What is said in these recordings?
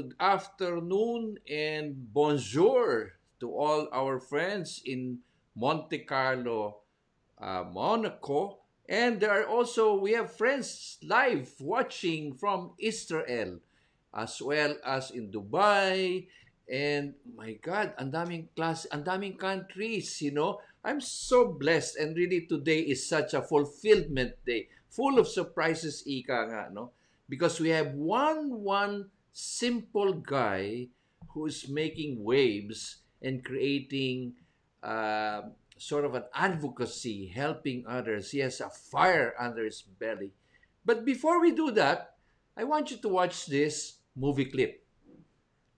Good afternoon and bonjour to all our friends in Monte Carlo, uh, Monaco. And there are also, we have friends live watching from Israel as well as in Dubai. And my God, ang daming class, ang daming countries, you know. I'm so blessed and really today is such a fulfillment day. Full of surprises, Ika nga, no? because we have one one simple guy who's making waves and creating uh, sort of an advocacy, helping others. He has a fire under his belly. But before we do that, I want you to watch this movie clip.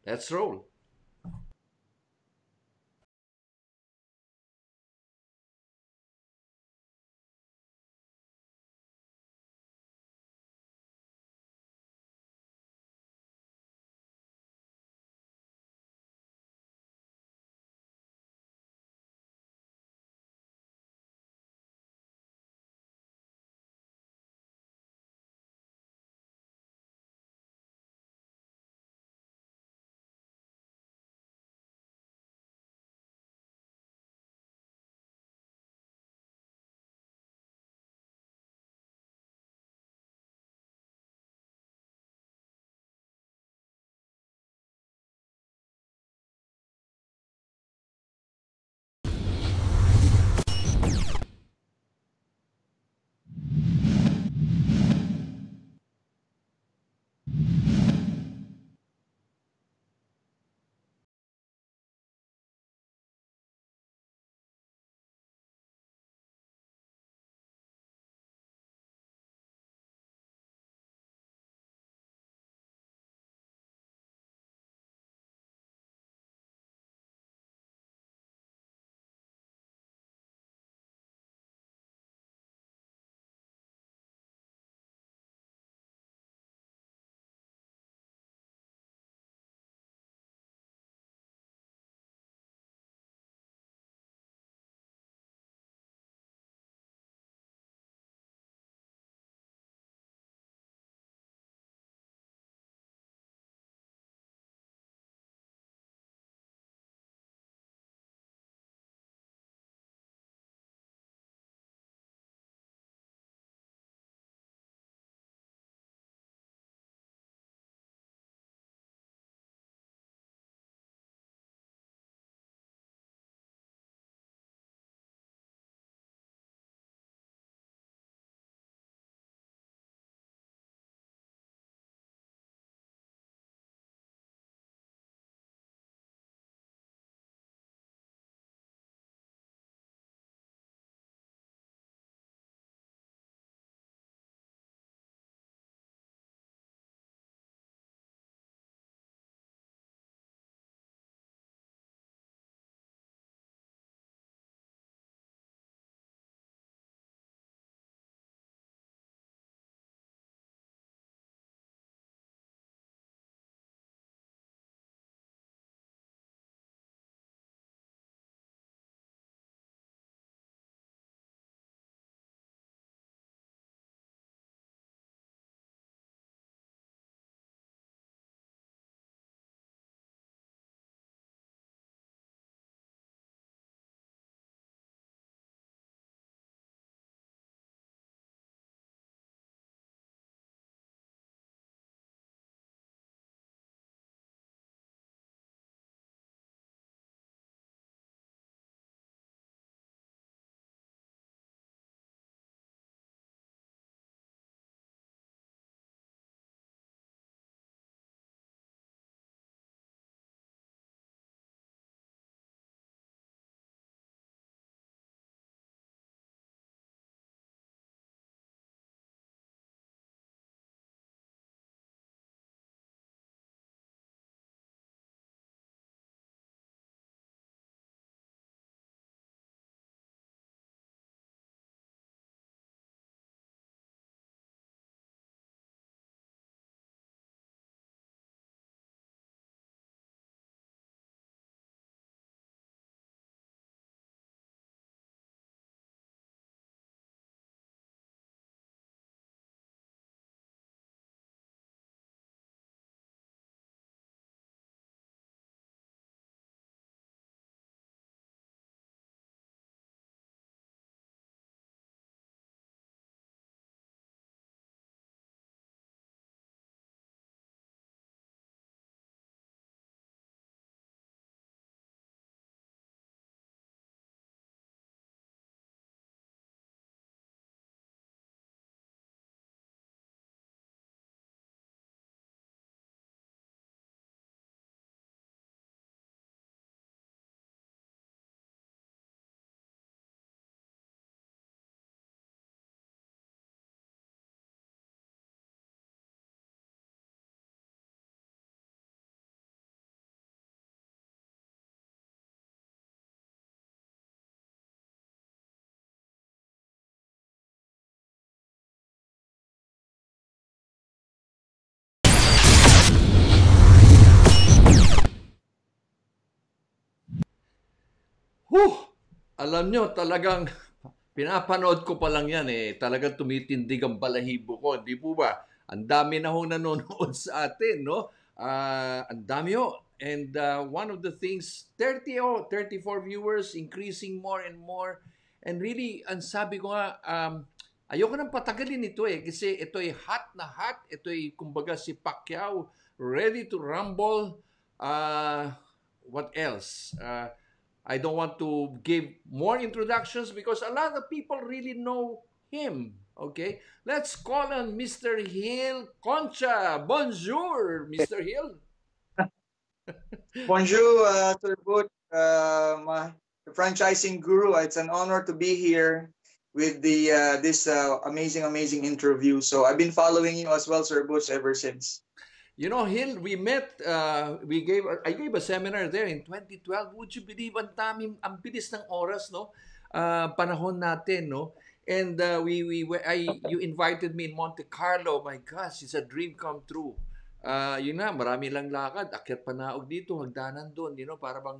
Let's roll. Huh! Alam nyo, talagang pinapanood ko pa lang yan eh. Talagang tumitindig ang balahibo ko. Di po ba? Ang dami na ho nanonood sa atin, no? Uh, ang dami ho. And uh, one of the things, 30 oh, 34 viewers, increasing more and more. And really, ang sabi ko nga, um, ayoko nang patagalin ito eh. Kasi ito ay hot na hot. Ito ay, kumbaga, si Pacquiao, ready to rumble. Uh, what else? Uh, I don't want to give more introductions because a lot of people really know him. Okay, let's call on Mr. Hill Concha. Bonjour, Mr. Hill. Bonjour, uh, Sir Boot, uh, my franchising guru. It's an honor to be here with the uh, this uh, amazing, amazing interview. So I've been following you as well, Sir Butch, ever since. You know, Hill, we met, uh, we gave, I gave a seminar there in 2012. Would you believe, ang dami, ang bilis ng oras, no? Uh, panahon natin, no? And uh, we, we, I, you invited me in Monte Carlo. My gosh, it's a dream come true. Uh, yun na, marami lang lakad. Akyat panaog dito, hagdanan doon, you know, para bang,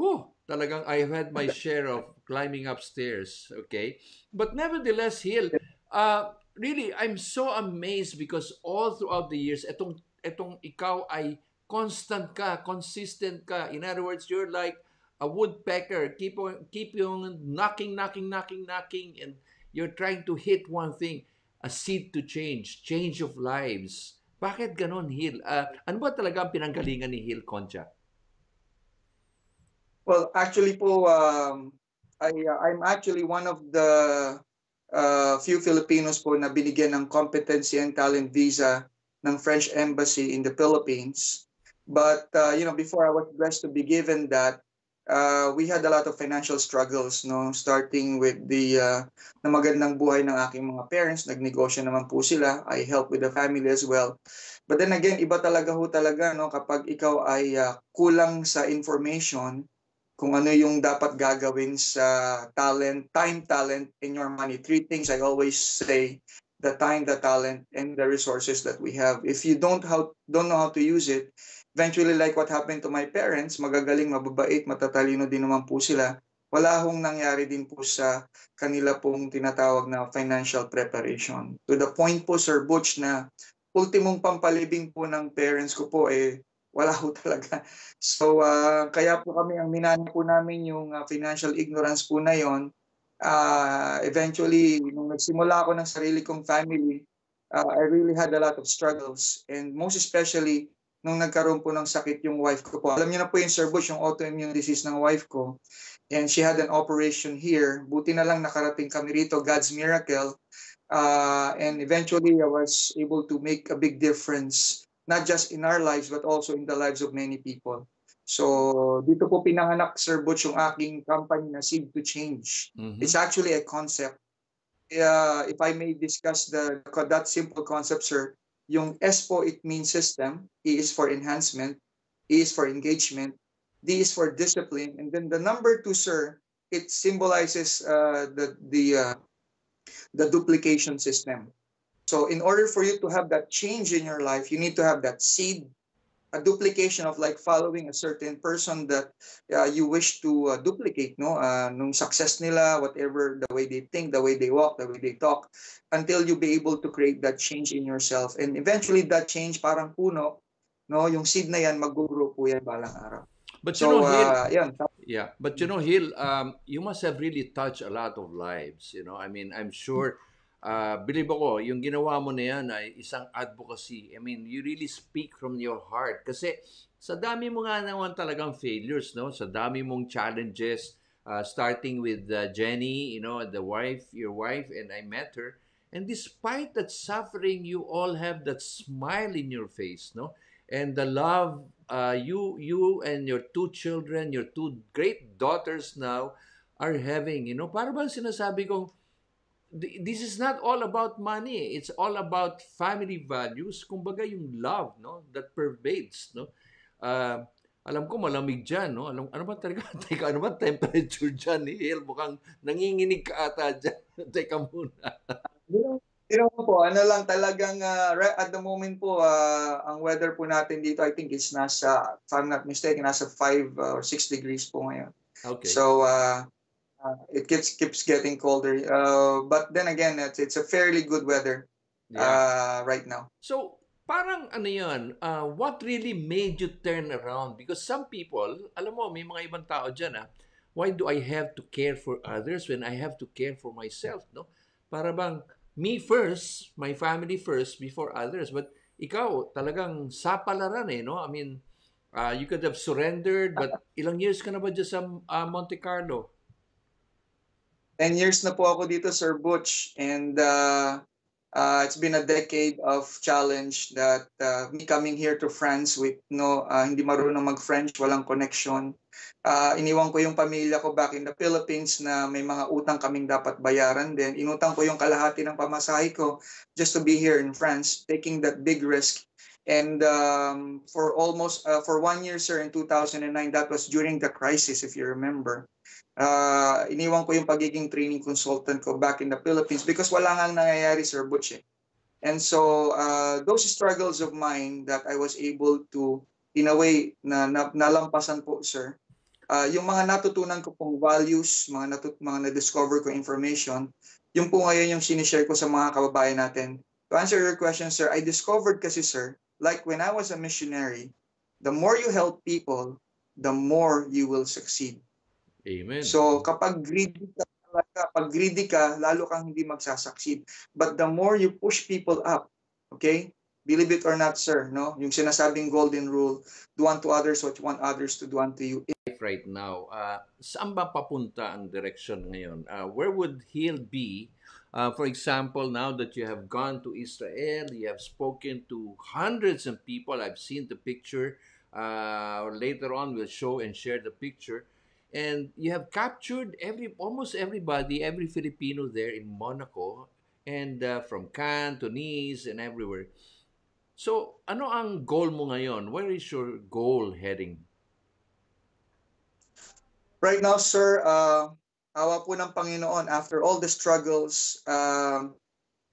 oh, talagang I had my share of climbing upstairs, okay? But nevertheless, Hill, uh, really, I'm so amazed because all throughout the years, etong etong ikaw ay constant ka, consistent ka. In other words, you're like a woodpecker. Keep on, keep yung knocking, knocking, knocking, knocking, and you're trying to hit one thing, a seed to change, change of lives. Bakit ganon, Hill? Uh, ano ba talaga ang pinanggalingan ni Hill Concha? Well, actually po, um, I, uh, I'm actually one of the uh, few Filipinos po na binigyan ng competency and talent visa ng French Embassy in the Philippines. But, uh, you know, before I was blessed to be given that, uh, we had a lot of financial struggles, no? Starting with the uh, na magandang buhay ng aking mga parents. Nagnegosyo naman po sila. I help with the family as well. But then again, iba talaga ho talaga, no? Kapag ikaw ay uh, kulang sa information, kung ano yung dapat gagawin sa talent, time, talent, and your money. Three things I always say the time, the talent, and the resources that we have. If you don't how don't know how to use it, eventually like what happened to my parents, magagaling, mababait, matatalino din naman po sila. Wala hong nangyari din po sa kanila pong tinatawag na financial preparation. To the point po, Sir Butch, na ultimong pampalibing po ng parents ko po eh wala ho talaga. So uh, kaya po kami ang minana po namin yung uh, financial ignorance po na yon uh, eventually, nung nagsimula ako ng sarili kong family, uh, I really had a lot of struggles. And most especially, nung nagkaroon po ng sakit yung wife ko po. Alam niyo na po yung Sir Bush, yung autoimmune disease ng wife ko. And she had an operation here. Buti na lang nakarating kami rito, God's miracle. Uh, and eventually, I was able to make a big difference, not just in our lives, but also in the lives of many people. So, dito po pinanganak, Sir Butch, yung aking company na Seed to Change. Mm-hmm. It's actually a concept. Uh, if I may discuss the that simple concept, sir, yung S po, it means system. E is for enhancement. E is for engagement. D is for discipline. And then the number two, sir, it symbolizes uh, the, the, uh, the duplication system. So in order for you to have that change in your life, you need to have that seed a duplication of like following a certain person that uh, you wish to uh, duplicate no? Uh, nung success nila whatever the way they think the way they walk the way they talk until you be able to create that change in yourself. And eventually that change parang puno no? Yung seed na yan mag-grow po yan balang araw. But you so, know Hill, uh, yan. yeah. But you know Hill um, you must have really touched a lot of lives you know? I mean I'm sure uh, believe ako, yung ginawa mo na yan ay isang advocacy. I mean, you really speak from your heart. Kasi sa dami mo nga naman talagang failures, no? Sa dami mong challenges, uh, starting with uh, Jenny, you know, the wife, your wife, and I met her. And despite that suffering, you all have that smile in your face, no? And the love, uh, you, you and your two children, your two great daughters now are having, you know, para bang sinasabi kong, this is not all about money. It's all about family values. Kumbaga yung love, no? That pervades, no? Uh, alam ko malamig dyan, no? Alam, ano ba talaga? Teka, ano ba temperature dyan, Hill? Mukhang nanginginig ka ata dyan. Teka muna. Know po, ano lang talagang uh, at the moment po, uh, ang weather po natin dito, I think is nasa, if I'm not mistaken, nasa 5 uh, or 6 degrees po ngayon. Okay. So, uh, uh, it keeps keeps getting colder. Uh, but then again, it's, it's a fairly good weather Yeah. uh, right now. So, parang ano yun, uh, what really made you turn around? Because some people, alam mo, may mga ibang tao dyan ah, why do I have to care for others when I have to care for myself, no? Para bang, me first, my family first, before others. But ikaw, talagang sapalaran eh, no? I mean, uh, you could have surrendered, but ilang years ka na ba dyan sa uh, Monte Carlo? 10 years na po ako dito, Sir Butch. And uh, uh, it's been a decade of challenge that uh, me coming here to France with no, uh, hindi marunong mag-French, walang connection. Uh, iniwan ko yung pamilya ko back in the Philippines na may mga utang kaming dapat bayaran din. Inutang ko yung kalahati ng pamasahe ko just to be here in France, taking that big risk. And um, for almost, uh, for one year, sir, in 2009, that was during the crisis, if you remember uh, iniwan ko yung pagiging training consultant ko back in the Philippines because wala nga nangyayari, Sir Butch. Eh. And so, uh, those struggles of mine that I was able to, in a way, na, na nalampasan po, sir, uh, yung mga natutunan ko pong values, mga, natut mga na-discover ko information, yung po ngayon yung sinishare ko sa mga kababayan natin. To answer your question, sir, I discovered kasi, sir, like when I was a missionary, the more you help people, the more you will succeed. Amen. So kapag greedy ka talaga, pag greedy ka, lalo kang hindi magsasucceed. But the more you push people up, okay? Believe it or not, sir, no? Yung sinasabing golden rule, do unto others what you want others to do unto you. Right now, uh, saan ba papunta ang direction ngayon? Uh, where would Heal be? Uh, for example, now that you have gone to Israel, you have spoken to hundreds of people. I've seen the picture. Uh, later on, we'll show and share the picture. And you have captured every almost everybody, every Filipino there in Monaco, and uh, from Cannes to Nice and everywhere. So, ano ang goal mo ngayon? Where is your goal heading? Right now, sir, uh, awa po ng Panginoon, after all the struggles, uh,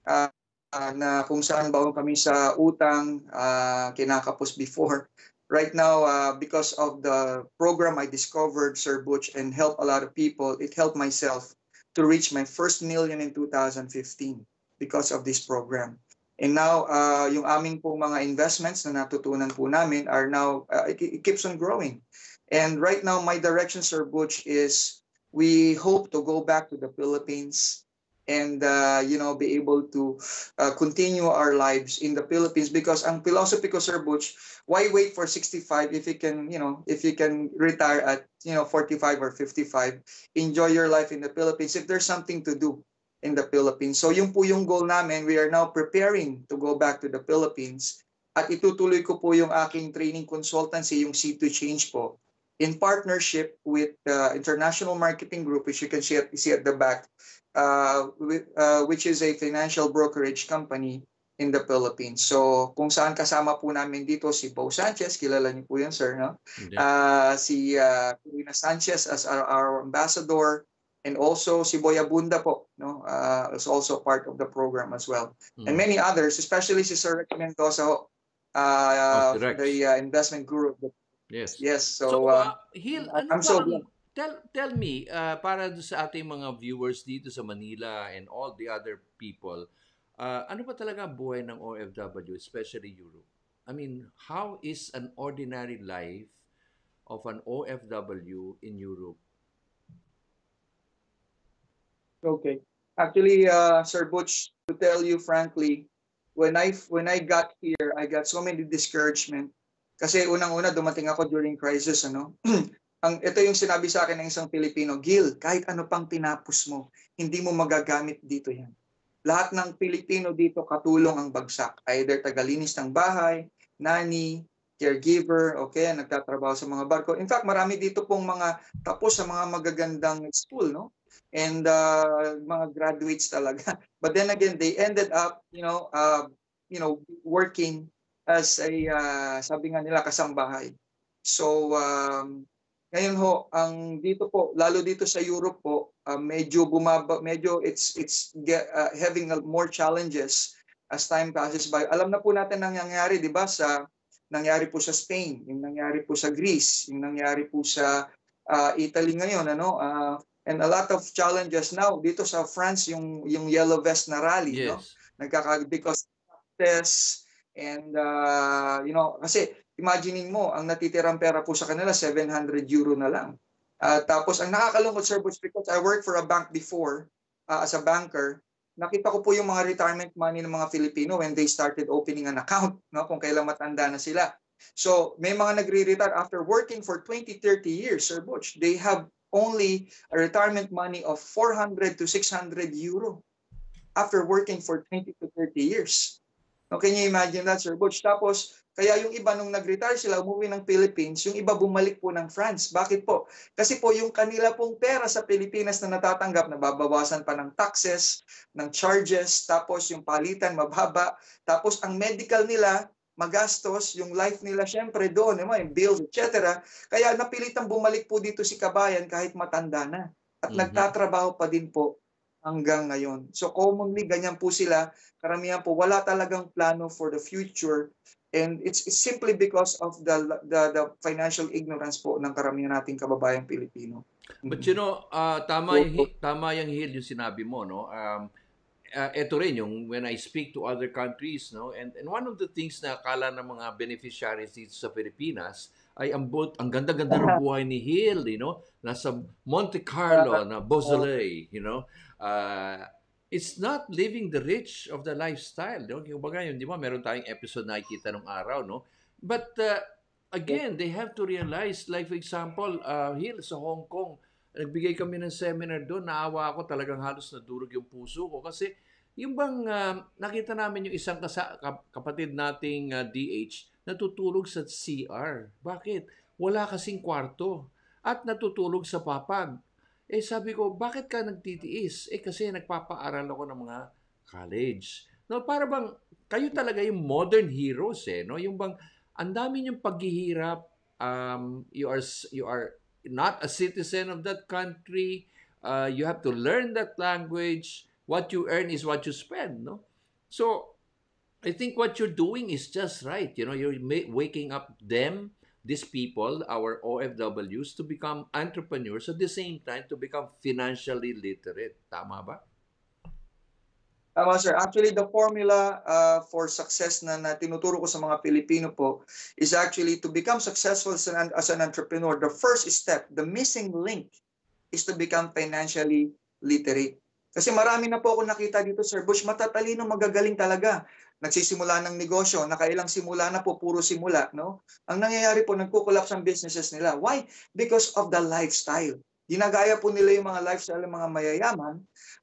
uh, uh, na kung saan bawang kami sa utang, uh, kinakapos before, right now, uh, because of the program I discovered, Sir Butch, and helped a lot of people, it helped myself to reach my first million in 2015 because of this program. And now, uh, yung aming po mga investments na natutunan po namin are now, uh, it, it keeps on growing. And right now, my direction, Sir Butch, is we hope to go back to the Philippines and uh, you know be able to uh, continue our lives in the Philippines. Because ang philosophy ko Sir Butch why wait for 65 if you can you know if you can retire at you know 45 or 55 enjoy your life in the Philippines if there's something to do in the Philippines. So yung po yung goal namin. We are now preparing to go back to the Philippines. At itutuloy ko po yung aking training consultancy yung C2 Change po in partnership with uh, International Marketing Group which you can see at, see at the back uh, uh, which is a financial brokerage company in the Philippines. So, kung saan kasama po namin dito si Bo Sanchez, kilala niyo po yan, sir, no? Uh, si uh, Karina Sanchez as our, our ambassador, and also si Boy Abunda po, no? Uh, is also part of the program as well. Mm. And many others, especially si Sir Rick Mendoza, uh, the uh, investment guru. Yes. Yes. So, so uh, ano I'm so glad tell tell me uh, para sa ating mga viewers dito sa Manila and all the other people uh, ano ba talaga ang buhay ng OFW especially Europe? I mean how is an ordinary life of an OFW in Europe? Okay. Actually uh, Sir Butch to tell you frankly when I when I got here I got so many discouragement. Kasi unang-una dumating ako during crisis ano ang ito yung sinabi sa akin ng isang Pilipino, Gil, kahit ano pang tinapos mo, hindi mo magagamit dito yan. Lahat ng Pilipino dito katulong ang bagsak. Either tagalinis ng bahay, nani, caregiver, okay, nagtatrabaho sa mga barko. In fact, marami dito pong mga tapos sa mga magagandang school, no? And uh, mga graduates talaga. But then again, they ended up, you know, uh, you know, working as a, uh, sabi nga nila, kasambahay. So, um, ngayon ho, ang dito po, lalo dito sa Europe po, uh, medyo bumaba, medyo it's it's get, uh, having a, more challenges as time passes by. Alam na po natin ang nangyayari, 'di ba, sa nangyari po sa Spain, yung nangyari po sa Greece, yung nangyari po sa uh, Italy ngayon, ano? Uh, and a lot of challenges now dito sa France yung yung yellow vest na rally, yes. no? Nagkaka because this and uh, you know, kasi imagining mo ang natitirang pera po sa kanila 700 euro na lang. Uh, tapos ang nakakalungkot Sir Butch because I worked for a bank before uh, as a banker, nakita ko po yung mga retirement money ng mga Filipino when they started opening an account, no, kung kailan matanda na sila. So, may mga nagre-retire after working for 20, 30 years, Sir Butch. They have only a retirement money of 400 to 600 euro after working for 20 to 30 years. No, can you imagine that, Sir Butch? Tapos, kaya yung iba nung nag-retire sila, umuwi ng Philippines, yung iba bumalik po ng France. Bakit po? Kasi po yung kanila pong pera sa Pilipinas na natatanggap, nababawasan pa ng taxes, ng charges, tapos yung palitan mababa, tapos ang medical nila, magastos, yung life nila syempre doon, yung bills, etc. Kaya napilitang bumalik po dito si Kabayan kahit matanda na. At mm-hmm. nagtatrabaho pa din po hanggang ngayon. So commonly, ganyan po sila. Karamihan po, wala talagang plano for the future And it's, it's simply because of the, the the financial ignorance po ng karamihan nating kababayang Pilipino. But you know, uh, tama yung tama yung Hill yung sinabi mo, no? Um, uh, ito rin yung when I speak to other countries, no? And and one of the things na akala ng mga beneficiaries dito sa Pilipinas ay ang bot, ang ganda-ganda ng buhay ni Hill, you know? Nasa Monte Carlo, na Beausoleil, you know? Uh, it's not living the rich of the lifestyle. No? Kumbaga yun, di ba, meron tayong episode na nakikita nung araw, no? But uh, again, they have to realize, like for example, uh, here sa Hong Kong, nagbigay kami ng seminar doon, naawa ako, talagang halos nadurog yung puso ko. Kasi yung bang uh, nakita namin yung isang kasa, kapatid nating uh, DH, natutulog sa CR. Bakit? Wala kasing kwarto. At natutulog sa papag. Eh sabi ko, bakit ka nagtitiis? Eh kasi nagpapaaral ako ng mga college. No, para bang kayo talaga yung modern heroes eh, no? Yung bang ang dami niyong paghihirap, um, you are you are not a citizen of that country. Uh, you have to learn that language. What you earn is what you spend, no? So, I think what you're doing is just right. You know, you're waking up them these people, our OFWs, to become entrepreneurs at the same time to become financially literate. Tama ba? Tama, sir. Actually, the formula uh, for success na, na tinuturo ko sa mga Pilipino po is actually to become successful as an, as an entrepreneur. The first step, the missing link, is to become financially literate. Kasi marami na po ako nakita dito, Sir Bush, matatalino, magagaling talaga nagsisimula ng negosyo, nakailang simula na po, puro simula, no? Ang nangyayari po, nagko-collapse ang businesses nila. Why? Because of the lifestyle. Ginagaya po nila yung mga lifestyle ng mga mayayaman,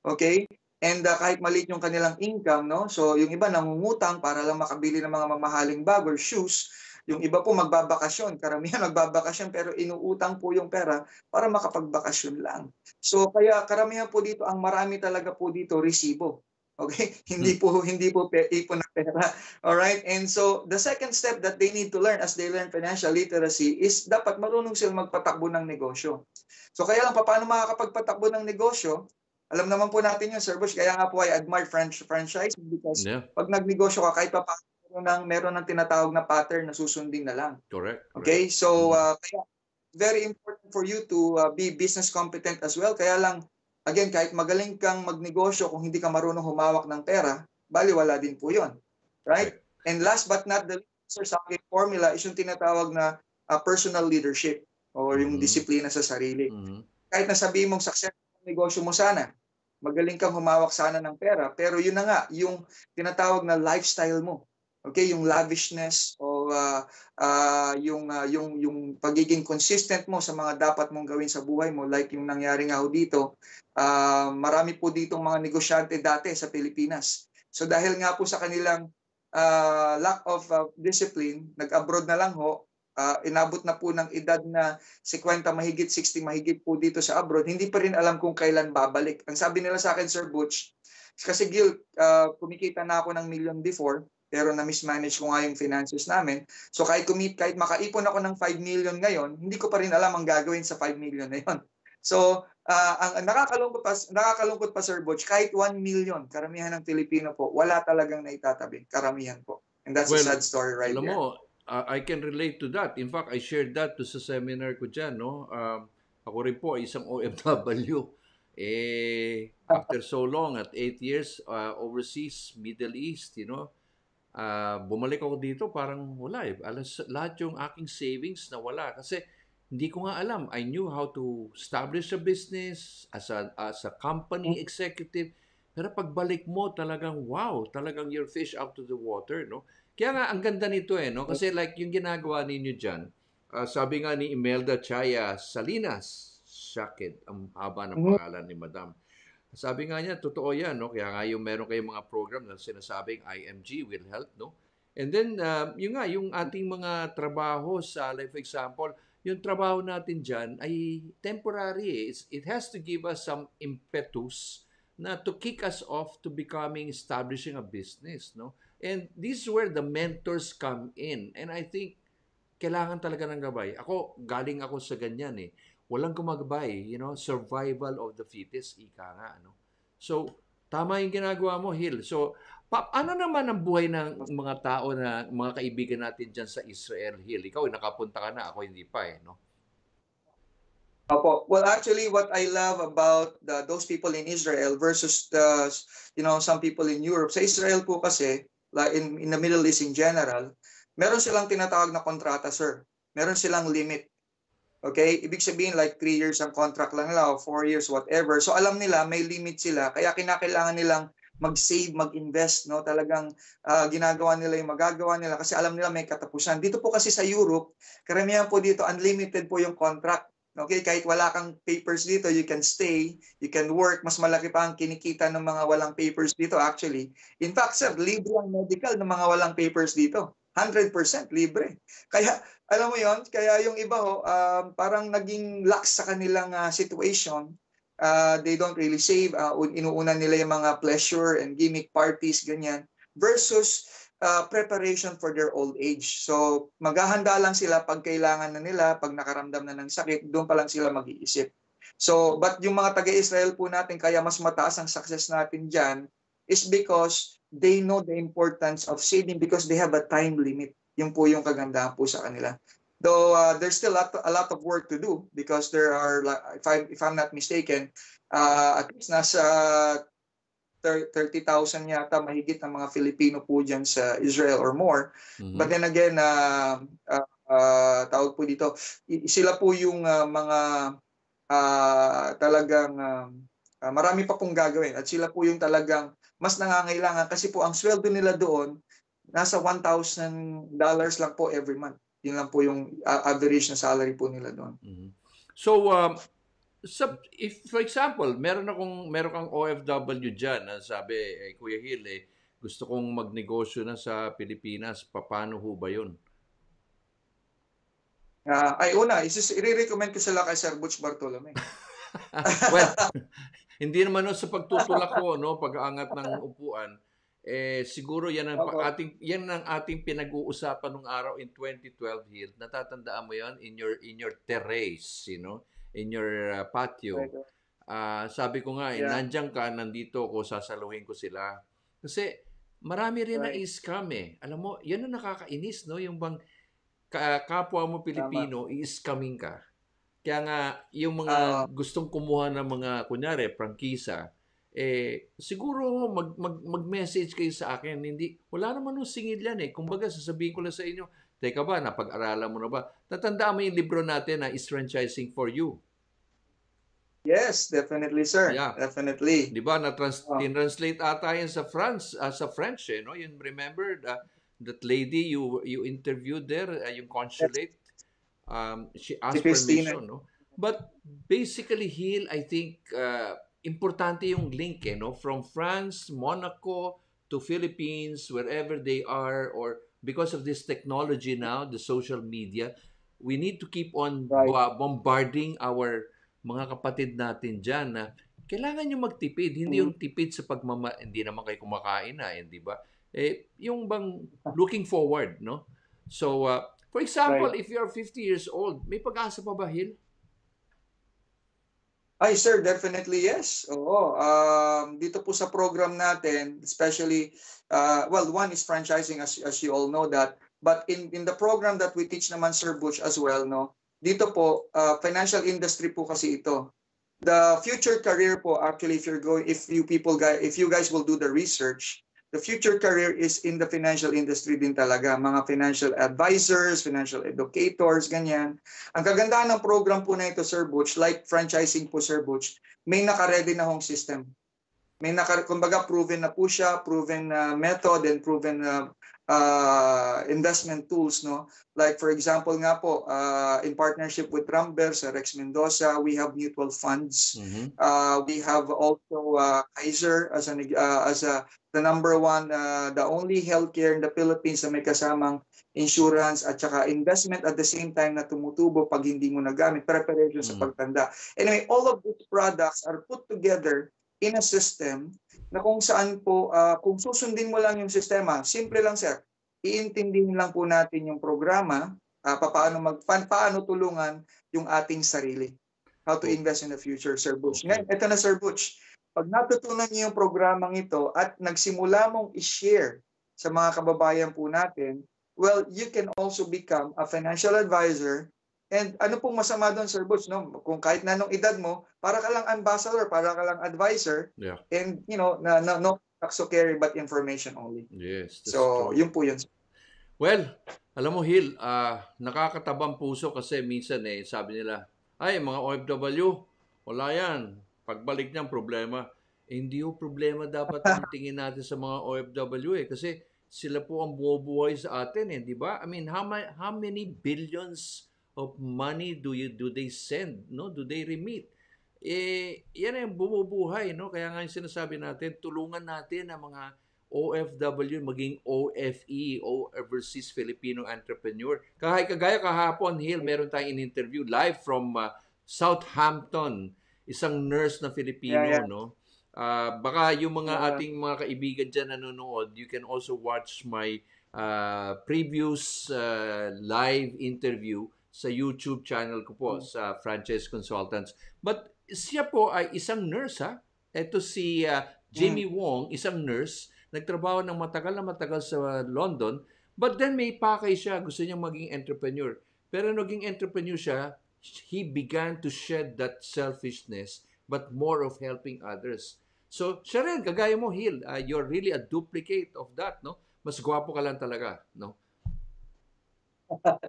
okay? And uh, kahit maliit yung kanilang income, no? So yung iba nangungutang para lang makabili ng mga mamahaling bag or shoes. Yung iba po magbabakasyon, karamihan magbabakasyon pero inuutang po yung pera para makapagbakasyon lang. So kaya karamihan po dito, ang marami talaga po dito resibo. Okay? Hindi hmm. po hindi po ipon ng pera. All right? And so the second step that they need to learn as they learn financial literacy is dapat marunong silang magpatakbo ng negosyo. So kaya lang paano makakapagpatakbo ng negosyo? Alam naman po natin yun, Sir Bush. Kaya nga po I admire French franchise because yeah. pag nagnegosyo ka kahit pa meron ng meron ng tinatawag na pattern na susundin na lang. Correct. correct. Okay? So uh, kaya very important for you to uh, be business competent as well. Kaya lang Again, kahit magaling kang magnegosyo kung hindi ka marunong humawak ng pera, baliwala din po yon, Right? And last but not the least, sir, sa aking formula is yung tinatawag na uh, personal leadership or yung mm-hmm. disiplina sa sarili. Mm-hmm. Kahit nasabihin mong successful negosyo mo sana, magaling kang humawak sana ng pera, pero yun na nga, yung tinatawag na lifestyle mo. Okay, yung lavishness o uh, uh, yung uh, yung yung pagiging consistent mo sa mga dapat mong gawin sa buhay mo like yung nangyari nga ho dito. Uh, marami po ditong mga negosyante dati sa Pilipinas. So dahil nga po sa kanilang uh, lack of uh, discipline, nag-abroad na lang ho, uh, inabot na po ng edad na 50 mahigit, 60 mahigit po dito sa abroad, hindi pa rin alam kung kailan babalik. Ang sabi nila sa akin, Sir Butch, kasi Gil, uh, kumikita na ako ng million before, pero na-mismanage ko nga yung finances namin. So kahit kumit, kahit makaipon ako ng 5 million ngayon, hindi ko pa rin alam ang gagawin sa 5 million na yon. So, uh, ang nakakalungkot pa, nakakalungkot pa Sir Butch, kahit 1 million, karamihan ng Pilipino po, wala talagang naitatabi. Karamihan po. And that's well, a sad story right alam there. mo, uh, I can relate to that. In fact, I shared that to sa seminar ko dyan. No? Um, ako rin po isang OFW. Eh, after so long, at 8 years uh, overseas, Middle East, you know, uh, bumalik ako dito, parang wala eh. Alas, lahat yung aking savings na wala. Kasi hindi ko nga alam. I knew how to establish a business as a, as a company executive. Pero pagbalik mo, talagang wow, talagang your fish out to the water, no? Kaya nga, ang ganda nito eh, no? Kasi like yung ginagawa ninyo dyan, uh, sabi nga ni Imelda Chaya Salinas, Shakid, ang haba ng mm-hmm. pangalan ni Madam. Sabi nga niya, totoo yan, no? Kaya nga yung meron kayong mga program na sinasabing IMG will help, no? And then, uh, yun nga, yung ating mga trabaho sa, like for example, yung trabaho natin dyan ay temporary. Eh. It's, it has to give us some impetus na to kick us off to becoming, establishing a business, no? And this is where the mentors come in. And I think, kailangan talaga ng gabay. Ako, galing ako sa ganyan eh walang gumagabay, you know, survival of the fittest, ika nga, ano. So, tama yung ginagawa mo, Hill. So, pa, ano naman ang buhay ng mga tao na, mga kaibigan natin dyan sa Israel, Hill? Ikaw, nakapunta ka na, ako hindi pa eh, no? Opo. Well, actually, what I love about the, those people in Israel versus the, you know, some people in Europe. Sa Israel po kasi, like in, in the Middle East in general, meron silang tinatawag na kontrata, sir. Meron silang limit. Okay? Ibig sabihin like 3 years ang contract lang nila o 4 years, whatever. So alam nila, may limit sila. Kaya kinakailangan nilang mag-save, mag-invest, no? Talagang uh, ginagawa nila yung magagawa nila kasi alam nila may katapusan. Dito po kasi sa Europe, karamihan po dito unlimited po yung contract. Okay, kahit wala kang papers dito, you can stay, you can work. Mas malaki pa ang kinikita ng mga walang papers dito actually. In fact, sir, libre ang medical ng mga walang papers dito. 100% libre. Kaya alam mo yon kaya yung iba ho, um, parang naging lax sa kanilang uh, situation. Uh, they don't really save. Uh, inuuna nila yung mga pleasure and gimmick parties, ganyan. Versus uh, preparation for their old age. So maghahanda lang sila pag kailangan na nila, pag nakaramdam na ng sakit, doon pa lang sila mag-iisip. So, but yung mga taga-Israel po natin, kaya mas mataas ang success natin dyan, is because they know the importance of saving because they have a time limit. Yung po yung kagandahan po sa kanila. Though uh, there's still a lot, a lot of work to do because there are, if, I, if I'm not mistaken, uh, at least nasa 30,000 yata mahigit ng mga Filipino po dyan sa Israel or more. Mm-hmm. But then again, uh, uh, uh, tawag po dito, sila po yung uh, mga uh, talagang uh, uh, marami pa pong gagawin at sila po yung talagang mas nangangailangan kasi po ang sweldo nila doon nasa $1,000 lang po every month. Yun lang po yung uh, average na salary po nila doon. Mm-hmm. So um so if for example, meron akong meron kang OFW diyan na sabi eh, Kuya Hill eh, gusto kong magnegosyo na sa Pilipinas, paano ho ba 'yun? Uh, ay una, i-recommend ko sila kay Sir Butch Bartolome. well, hindi naman no, sa pagtutulak ko, no, pag-aangat ng upuan, eh siguro yan ang okay. ating yan ang ating pinag-uusapan nung araw in 2012 Hill. Natatandaan mo 'yan in your in your terrace, you know, in your uh, patio. Uh, sabi ko nga, eh, yeah. nandiyan ka, nandito ko, sasaluhin ko sila. Kasi marami rin right. na scam eh. Alam mo, yan ang nakakainis, no? Yung bang ka- kapwa mo Pilipino, i-scamming ka. Kaya nga, yung mga uh, gustong kumuha ng mga, kunyari, prangkisa, eh, siguro mag, mag, mag-message kayo sa akin. Hindi, wala naman nung singil yan eh. Kumbaga, sasabihin ko lang sa inyo, teka ba, napag-aralan mo na ba? Tatandaan mo yung libro natin na is franchising for you. Yes, definitely, sir. Yeah. Definitely. Di ba, na-trans- uh, translate ata yan sa France, uh, sa French, eh, no? You remember uh, that lady you you interviewed there, uh, yung consulate? um, she asked si permission, no? But basically, Hill, I think, uh, importante yung link, eh, no? From France, Monaco, to Philippines, wherever they are, or because of this technology now, the social media, we need to keep on right. bombarding our mga kapatid natin dyan na kailangan nyo magtipid. Hindi yung tipid sa pagmama, hindi naman kayo kumakain na, hindi ba? Eh, yung bang looking forward, no? So, uh, For example, right. if you're 50 years old, may pag-asa pa ba, Hill? Ay, sir, definitely yes. Oo. Um, dito po sa program natin, especially, uh, well, one is franchising, as, as you all know that. But in, in the program that we teach naman, Sir Butch, as well, no, dito po, uh, financial industry po kasi ito. The future career po, actually, if you're going, if you people, guys, if you guys will do the research, the future career is in the financial industry din talaga. Mga financial advisors, financial educators, ganyan. Ang kagandahan ng program po na ito, Sir Butch, like franchising po, Sir Butch, may naka-ready na hong system. May naka, kumbaga, proven na po siya, proven uh, method and proven uh, uh, investment tools. no Like for example nga po, uh, in partnership with Ramber sa Rex Mendoza, we have mutual funds. Mm-hmm. Uh, we have also uh, Kaiser as, an, uh, as a the number one, uh, the only healthcare in the Philippines na may kasamang insurance at saka investment at the same time na tumutubo pag hindi mo nagamit, preparation mm. sa pagtanda. Anyway, all of these products are put together in a system na kung saan po, uh, kung susundin mo lang yung sistema, simple lang sir, iintindihin lang po natin yung programa, uh, paano, mag, paano tulungan yung ating sarili. How to invest in the future, Sir Butch. Ngayon, ito na Sir Butch, pag natutunan niyo yung programang ito at nagsimula mong i-share sa mga kababayan po natin, well, you can also become a financial advisor. And ano pong masama doon, Sir Butch, no? Kung kahit na nung edad mo, para ka lang ambassador, para ka lang advisor, yeah. and, you know, na, na, no so carry but information only. Yes. So, true. yun po yun. Well, alam mo, Hil, uh, nakakatabang puso kasi minsan eh, sabi nila, ay, mga OFW, wala yan pagbalik niyang problema, eh, hindi yung problema dapat ang tingin natin sa mga OFW eh. Kasi sila po ang bumubuhay sa atin eh, di ba? I mean, how, ma- how many billions of money do you do they send, no? Do they remit? Eh, yan ang bumubuhay, no? Kaya nga yung sinasabi natin, tulungan natin ang mga OFW maging OFE, o Overseas Filipino Entrepreneur. Kahit kagaya kahapon, Hill, meron tayong in-interview live from uh, Southampton, isang nurse na Filipino, yeah, yeah. no? Uh, baka yung mga yeah. ating mga kaibigan dyan nanonood, you can also watch my uh, previous uh, live interview sa YouTube channel ko po, mm. sa Franchise Consultants. But siya po ay isang nurse, ha? Ito si uh, Jamie mm. Wong, isang nurse, nagtrabaho ng matagal na matagal sa London, but then may pakay siya, gusto niyang maging entrepreneur. Pero naging entrepreneur siya, he began to shed that selfishness but more of helping others. So, siya rin, kagaya mo, Hil, uh, you're really a duplicate of that, no? Mas gwapo ka lang talaga, no?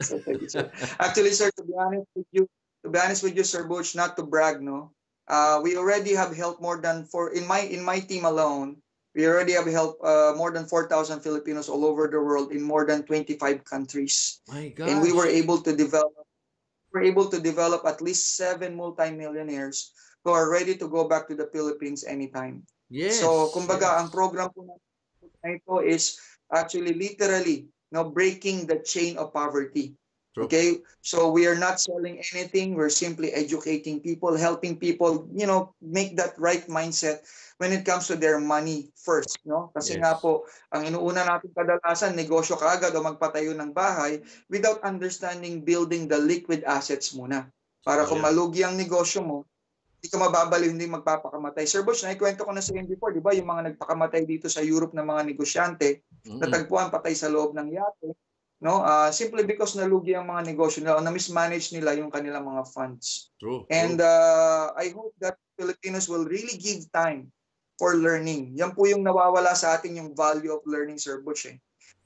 So, thank you, sir. Actually, sir, to be honest with you, to be honest with you, Sir Butch, not to brag, no? Uh, we already have helped more than four, in my in my team alone, we already have helped uh, more than 4,000 Filipinos all over the world in more than 25 countries. My God. And we were able to develop we were able to develop at least seven multimillionaires who are ready to go back to the Philippines anytime. Yes. So, kumbaga, yes. ang program po na ito is actually literally no breaking the chain of poverty. True. Okay? So, we are not selling anything. We're simply educating people, helping people, you know, make that right mindset when it comes to their money first, no? Kasi yes. nga po, ang inuuna natin kadalasan, negosyo kaagad o magpatayo ng bahay without understanding building the liquid assets muna. Para kung malugi ang negosyo mo, hindi ka mababaliw, hindi magpapakamatay. Sir Bush, naikwento ko na sa inyo before, di ba, yung mga nagpakamatay dito sa Europe ng mga negosyante, mm-hmm. natagpuan patay sa loob ng yate, no? Uh, simply because nalugi ang mga negosyo nila o na-mismanage nila yung kanilang mga funds. True. And uh, I hope that Filipinos will really give time for learning. Yan po yung nawawala sa ating yung value of learning, Sir Butch. Eh.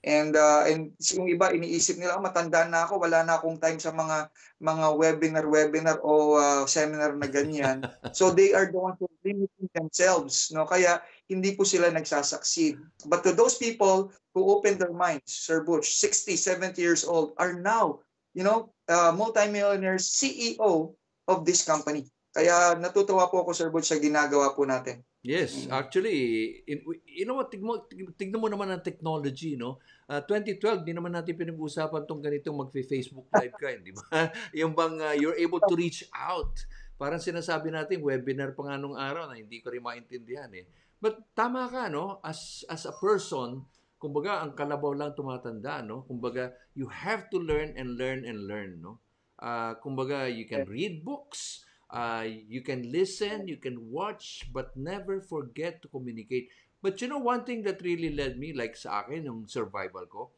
And uh, and yung iba iniisip nila, oh, matanda na ako, wala na akong time sa mga mga webinar webinar o uh, seminar na ganyan. so they are the ones who limiting themselves, no? Kaya hindi po sila nagsasucceed. But to those people who open their minds, Sir Butch, 60, 70 years old are now, you know, uh, multimillionaires CEO of this company. Kaya natutuwa po ako, Sir Butch, sa ginagawa po natin. Yes, mm. actually, in, you know what, tigmo, tignan mo naman ang technology, no? Uh, ah, 2012, di naman natin pinag-uusapan tong ganitong mag-Facebook live ka, di ba? yung bang uh, you're able to reach out. Parang sinasabi natin, webinar pa nga nung araw na hindi ko rin maintindihan eh. But tama ka, no? As, as a person, kumbaga, ang kalabaw lang tumatanda, no? Kumbaga, you have to learn and learn and learn, no? Uh, kumbaga, you can read books, Uh, you can listen, you can watch, but never forget to communicate. But you know, one thing that really led me, like sa akin, yung survival ko,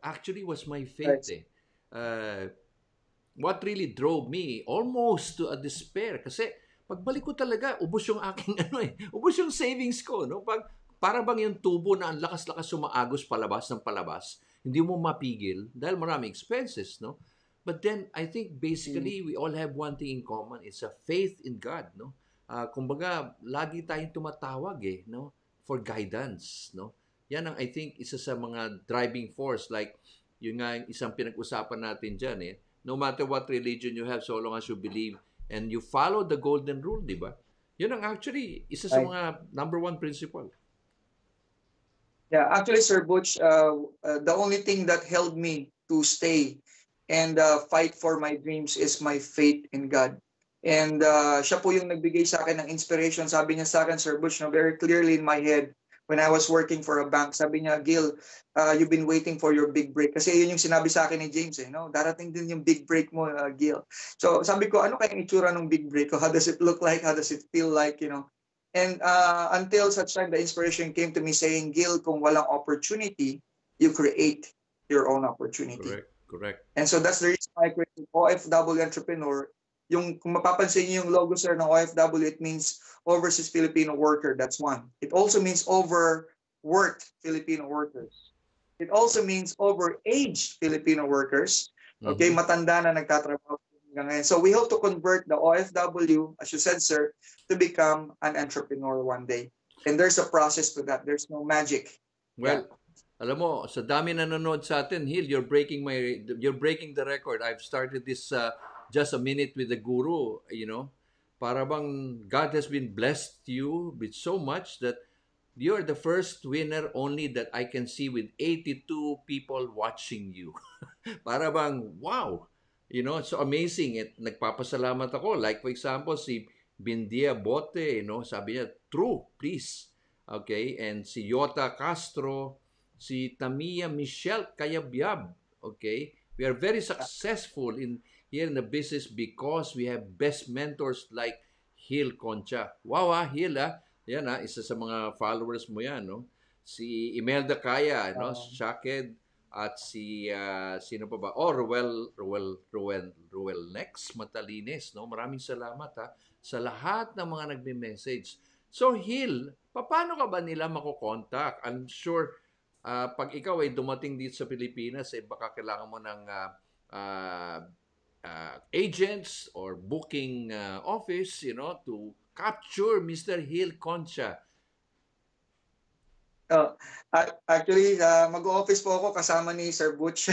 actually was my faith eh. Uh, what really drove me almost to a despair kasi pagbalik ko talaga ubos yung aking ano eh ubos yung savings ko no pag para bang yung tubo na ang lakas-lakas sumaagos palabas ng palabas hindi mo mapigil dahil maraming expenses no but then I think basically mm. we all have one thing in common. It's a faith in God no? Uh, kumbaga lagi tayong tumatawag eh no? For guidance no? Yan ang I think isa sa mga driving force. Like yun nga yung isang pinag-usapan natin dyan eh. No matter what religion you have, so long as you believe and you follow the golden rule, di ba? Yun ang actually isa sa mga number one principle. Yeah, actually, Sir Butch, uh, uh, the only thing that held me to stay and uh, fight for my dreams is my faith in God. And uh, siya po yung nagbigay sa akin ng inspiration. Sabi niya sa akin, Sir Butch, no, very clearly in my head, when I was working for a bank, sabi niya, Gil, uh, you've been waiting for your big break. Kasi yun yung sinabi sa akin ni James, eh, no? darating din yung big break mo, uh, Gil. So sabi ko, ano kayang itsura ng big break ko? How does it look like? How does it feel like? You know? And uh, until such time, the inspiration came to me saying, Gil, kung walang opportunity, you create your own opportunity. Correct, correct. And so that's the reason why I created OFW Entrepreneur yung kung mapapansin niyo yung logo sir ng OFW, it means overseas Filipino worker. That's one. It also means overworked Filipino workers. It also means overaged Filipino workers. Okay, mm-hmm. matanda na nagtatrabaho ngayon. So we hope to convert the OFW, as you said, sir, to become an entrepreneur one day. And there's a process to that. There's no magic. Well, yeah. Alam mo, sa dami na nanonood sa atin, Hill, you're breaking my you're breaking the record. I've started this uh, just a minute with the guru, you know, para bang God has been blessed you with so much that you're the first winner only that I can see with 82 people watching you. para bang, wow! You know, so amazing. It, nagpapasalamat ako. Like for example, si Bindia Bote, you know, sabi niya, true, please. Okay, and si Yota Castro, si Tamia Michelle Kayabyab, okay? We are very successful in here in the business because we have best mentors like Hil Concha. Wow ah, Hil ah. Yan ah, isa sa mga followers mo yan, no? Si Imelda Kaya, no? Uh, Shaked at si uh, sino pa ba? Oh, Ruel Ruel Ruel Ruel Next Matalines, no? Maraming salamat ha sa lahat ng mga nagme-message. So Hil, paano ka ba nila mako-contact? I'm sure uh, pag ikaw ay dumating dito sa Pilipinas, eh baka kailangan mo ng uh, uh, uh, agents or booking uh, office, you know, to capture Mr. Hill Concha. Oh, actually, uh, mag-office po ako kasama ni Sir Butch.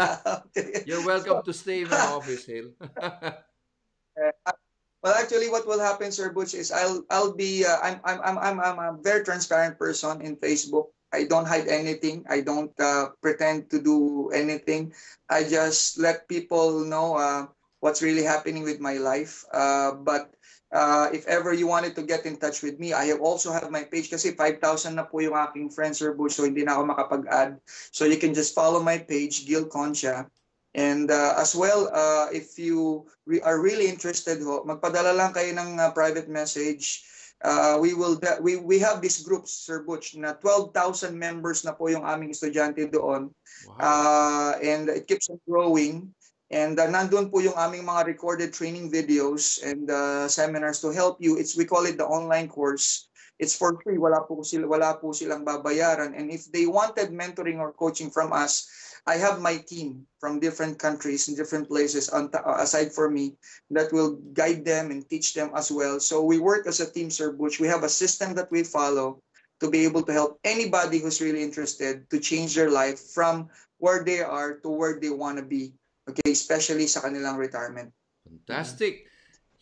You're welcome to stay in my office, Hill. uh, well, actually, what will happen, Sir Butch, is I'll I'll be uh, I'm I'm I'm I'm a very transparent person in Facebook. I don't hide anything. I don't uh, pretend to do anything. I just let people know uh, what's really happening with my life. Uh, but uh, if ever you wanted to get in touch with me, I have also have my page kasi 5,000 na po yung aking friends or so hindi na ako makapag-add. So you can just follow my page, Gil Concha. And uh, as well, uh, if you re- are really interested ho, magpadala lang kayo ng uh, private message uh, we will we we have this group Sir Butch na 12,000 members na po yung aming estudyante doon. Wow. Uh, and it keeps on growing. And uh, nandun po yung aming mga recorded training videos and uh, seminars to help you. It's we call it the online course. It's for free. Wala po sila wala po silang babayaran. And if they wanted mentoring or coaching from us, I have my team from different countries and different places on uh, aside for me that will guide them and teach them as well. So we work as a team, Sir Butch. We have a system that we follow to be able to help anybody who's really interested to change their life from where they are to where they want to be. Okay, especially sa kanilang retirement. Fantastic.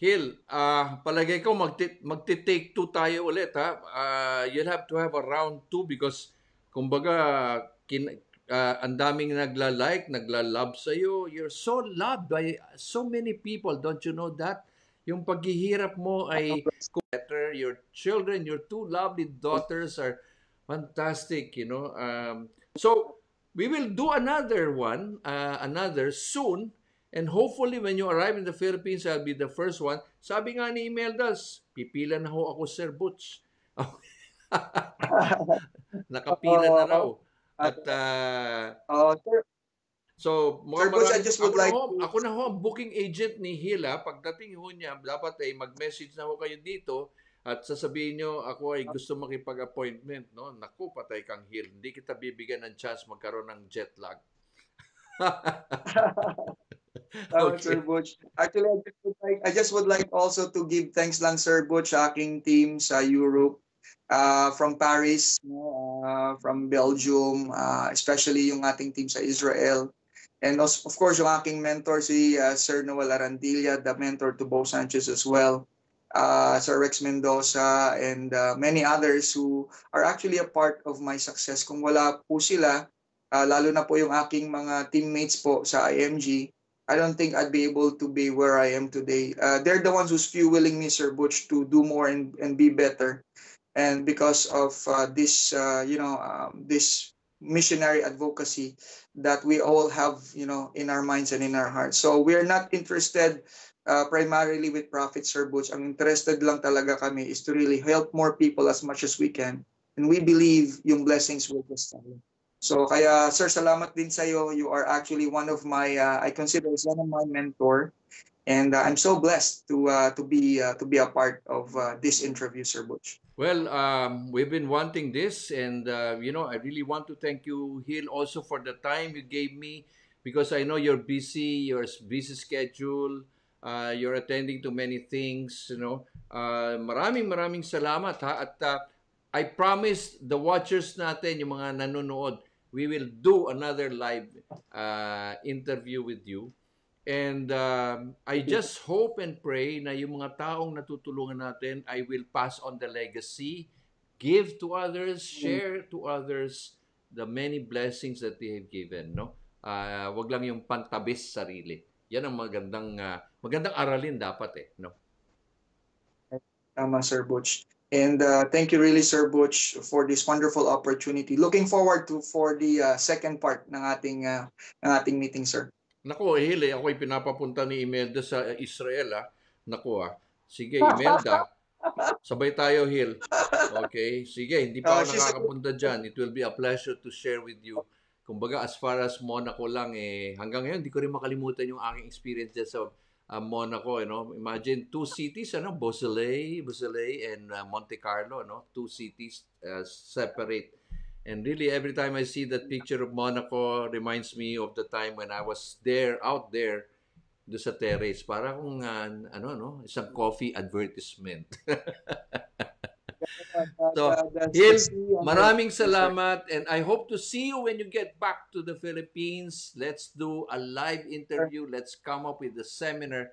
Hill, uh, palagay ko magti- magti-take two tayo ulit ha. Uh, you'll have to have a round two because kumbaga kin- uh, ang daming nagla-like, nagla-love sa iyo. You're so loved by so many people. Don't you know that? Yung paghihirap mo ay better. Your children, your two lovely daughters are fantastic, you know. Um, so, we will do another one, uh, another soon. And hopefully, when you arrive in the Philippines, I'll be the first one. Sabi nga ni Imeldas, pipila na ho ako, Sir Butch. Nakapila na raw. At, uh, Uh, sir, so, Sir Butch, I just would ako, like na ho, to- ako na ho, ang booking agent ni Hila. Pagdating ho niya, dapat ay mag-message na ho kayo dito at sasabihin nyo, ako ay gusto makipag-appointment. No? Naku, patay kang Hil. Hindi kita bibigyan ng chance magkaroon ng jet lag. Tama, Okay. Sir Butch. Actually, I just, would like, I just would like also to give thanks lang, Sir Butch, sa aking team sa Europe, uh, from Paris, uh, from Belgium, uh, especially yung ating team sa Israel. And also, of course, yung aking mentor, si uh, Sir Noel Arandilla, the mentor to Bo Sanchez as well. Uh, Sir Rex Mendoza and uh, many others who are actually a part of my success. Kung wala po sila, uh, lalo na po yung aking mga teammates po sa IMG, I don't think I'd be able to be where I am today. Uh, they're the ones who's fueling me, Sir Butch, to do more and, and be better. And because of uh, this, uh, you know, um, this missionary advocacy that we all have, you know, in our minds and in our hearts. So we're not interested uh, primarily with profit, Sir Butch. Ang interested lang talaga kami is to really help more people as much as we can. And we believe yung blessings will just follow. So kaya sir, salamat din sa iyo. You are actually one of my uh, I consider as one of my mentor and uh, I'm so blessed to uh, to be uh, to be a part of uh, this interview, Sir Butch. Well, um, we've been wanting this, and uh, you know, I really want to thank you, Hill, also for the time you gave me, because I know you're busy, your busy schedule, uh, you're attending to many things, you know. Uh, maraming maraming salamat ha, at uh, I promise the watchers natin, yung mga nanonood, we will do another live uh, interview with you. And um, I just hope and pray na yung mga taong natutulungan natin, I will pass on the legacy, give to others, share to others the many blessings that they have given, no? Ah, wag lang yung pantabis sarili. Yan ang magandang ah, magandang aralin dapat eh, no? Tama, Sir Butch. And uh, thank you really, Sir Butch, for this wonderful opportunity. Looking forward to for the uh, second part ng ating uh, ng ating meeting, sir. Nako, Hile, ako ay pinapapunta ni Imelda sa Israel, ah. Nako, ah. Sige, Imelda. Sabay tayo, Hil. Okay? Sige, hindi pa Oh, ako nakakapunta dyan. It will be a pleasure to share with you. Kumbaga, as far as Monaco lang, eh, hanggang ngayon, hindi ko rin makalimutan yung aking experience dyan sa uh, Monaco. You know? Imagine, two cities, ano? Beausoleil, Beausoleil and uh, Monte Carlo, no? Two cities uh, separate. And really, every time I see that picture of Monaco, reminds me of the time when I was there, out there, do sa terrace. Para kung, uh, ano, no? Isang coffee advertisement. So, that's Hil, the sea on Maraming salamat and I hope to see you when you get back to the Philippines. Let's do a live interview. Let's come up with a seminar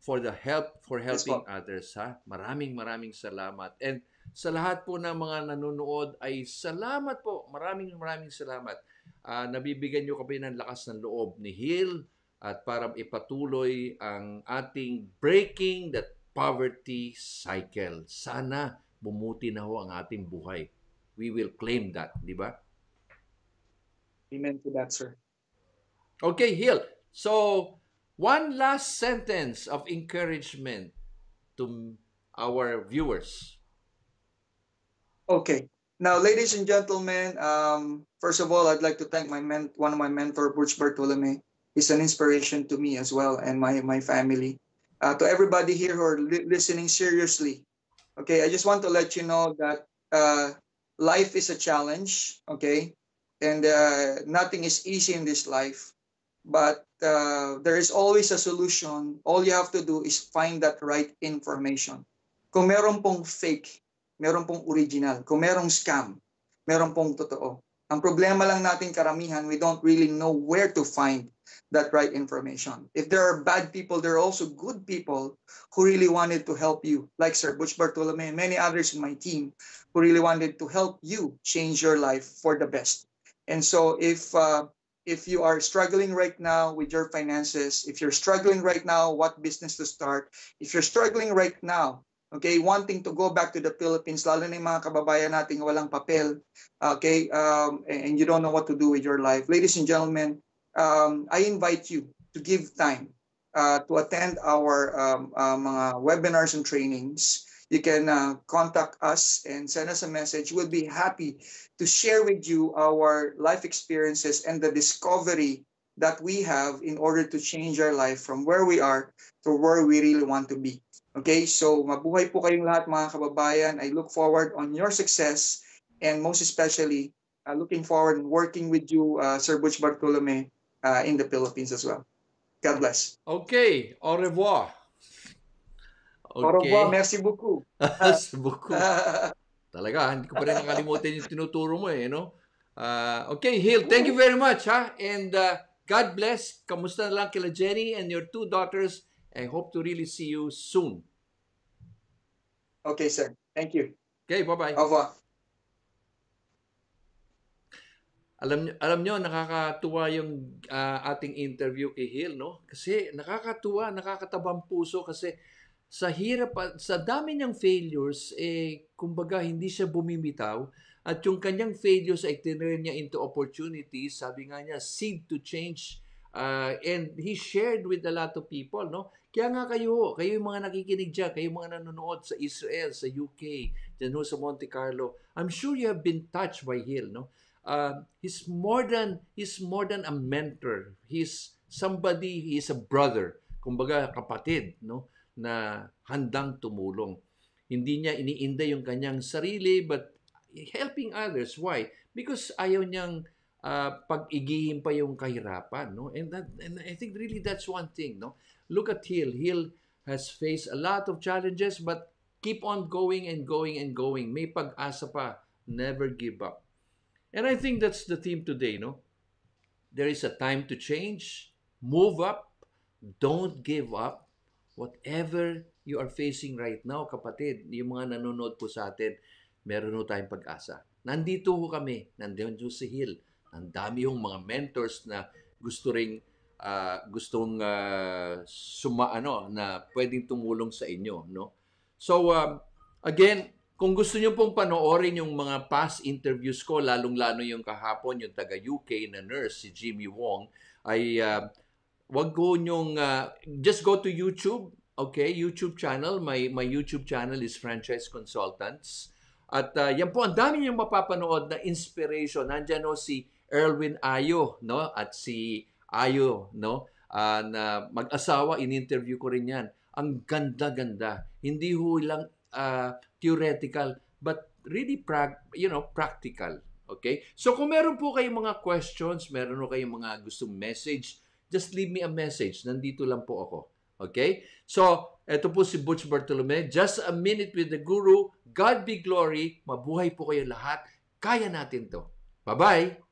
for the help for helping others ha. Maraming maraming salamat. And sa lahat po ng mga nanonood ay salamat po. Maraming maraming salamat. Ah, nabibigyan niyo kami ng lakas ng loob ni Hill at para ipatuloy ang ating breaking that poverty cycle. Sana bumuti na ho ang ating buhay. We will claim that, di ba? Amen to that, sir. Okay, Hill. So, one last sentence of encouragement to our viewers. Okay. Now, ladies and gentlemen, um, first of all, I'd like to thank my men- one of my mentor, Butch Bartolome. He's an inspiration to me as well and my my family. Uh, to everybody here who are li- listening seriously, okay, I just want to let you know that uh, life is a challenge, okay, and uh, nothing is easy in this life, but uh, there is always a solution. All you have to do is find that right information. Kung meron pong fake meron pong original. Kung merong scam, meron pong totoo. Ang problema lang natin karamihan, we don't really know where to find that right information. If there are bad people, there are also good people who really wanted to help you, like Sir Butch Bartolome and many others in my team who really wanted to help you change your life for the best. And so if uh, if you are struggling right now with your finances, if you're struggling right now what business to start, if you're struggling right now okay, wanting to go back to the Philippines, lalo na yung mga kababayan nating walang papel, okay, um, and you don't know what to do with your life. Ladies and gentlemen, um, I invite you to give time uh, to attend our um, uh, mga webinars and trainings, you can uh, contact us and send us a message. We'll be happy to share with you our life experiences and the discovery that we have in order to change our life from where we are to where we really want to be. Okay, so mabuhay po kayong lahat mga kababayan. I look forward on your success and most especially uh, looking forward and working with you, uh, Sir Butch Bartolome, uh, in the Philippines as well. God bless. Okay, au revoir. Okay. Au revoir, merci beaucoup. merci beaucoup. Talaga, hindi ko pa rin nakalimutan yung tinuturo mo eh, no? Uh, okay, Hill, thank you very much, ha? And uh, God bless. Kamusta na lang kila Jenny and your two daughters I hope to really see you soon. Okay, sir. Thank you. Okay, bye-bye. Au revoir. Alam alam niyo nakakatuwa yung uh, ating interview kay Hill, no? Kasi nakakatuwa, nakakatabang puso kasi sa hirap sa dami niyang failures eh kumbaga hindi siya bumimitaw at yung kanyang failures ay tinurn niya into opportunities. Sabi nga niya, seed to change Uh, and he shared with a lot of people, no? Kaya nga kayo, kayo yung mga nakikinig dyan, kayo yung mga nanonood sa Israel, sa UK, dyan ho sa Monte Carlo. I'm sure you have been touched by Hill, no? Uh, he's more than he's more than a mentor. He's somebody, he's a brother, kumbaga kapatid, no? Na handang tumulong. Hindi niya iniinda yung kanyang sarili, but helping others. Why? Because ayaw niyang uh, pag-igihin pa yung kahirapan, no? And that and I think really that's one thing, no? Look at Hill. Hill has faced a lot of challenges but keep on going and going and going. May pag-asa pa. Never give up. And I think that's the theme today, no? There is a time to change, move up, don't give up. Whatever you are facing right now, kapatid, yung mga nanonood po sa atin, meron ho tayong pag-asa. Nandito ho kami, nandiyan si Hill ang dami yung mga mentors na gusto ring uh, gustong uh, suma ano na pwedeng tumulong sa inyo, no? So um, again, kung gusto niyo pong panoorin yung mga past interviews ko, lalong-lalo yung kahapon, yung taga UK na nurse, si Jimmy Wong, ay uh, wag go nyong, uh, just go to YouTube, okay? YouTube channel, my, my YouTube channel is Franchise Consultants. At uh, yan po, ang dami niyong mapapanood na inspiration. Nandiyan o si Erwin Ayo, no? At si Ayo, no? Uh, na mag-asawa, in-interview ko rin yan. Ang ganda-ganda. Hindi ho lang uh, theoretical, but really, pra- you know, practical. Okay? So kung meron po kayong mga questions, meron po kayong mga gustong message, just leave me a message. Nandito lang po ako. Okay? So, ito po si Butch Bartolome. Just a minute with the Guru. God be glory. Mabuhay po kayo lahat. Kaya natin to. Bye-bye!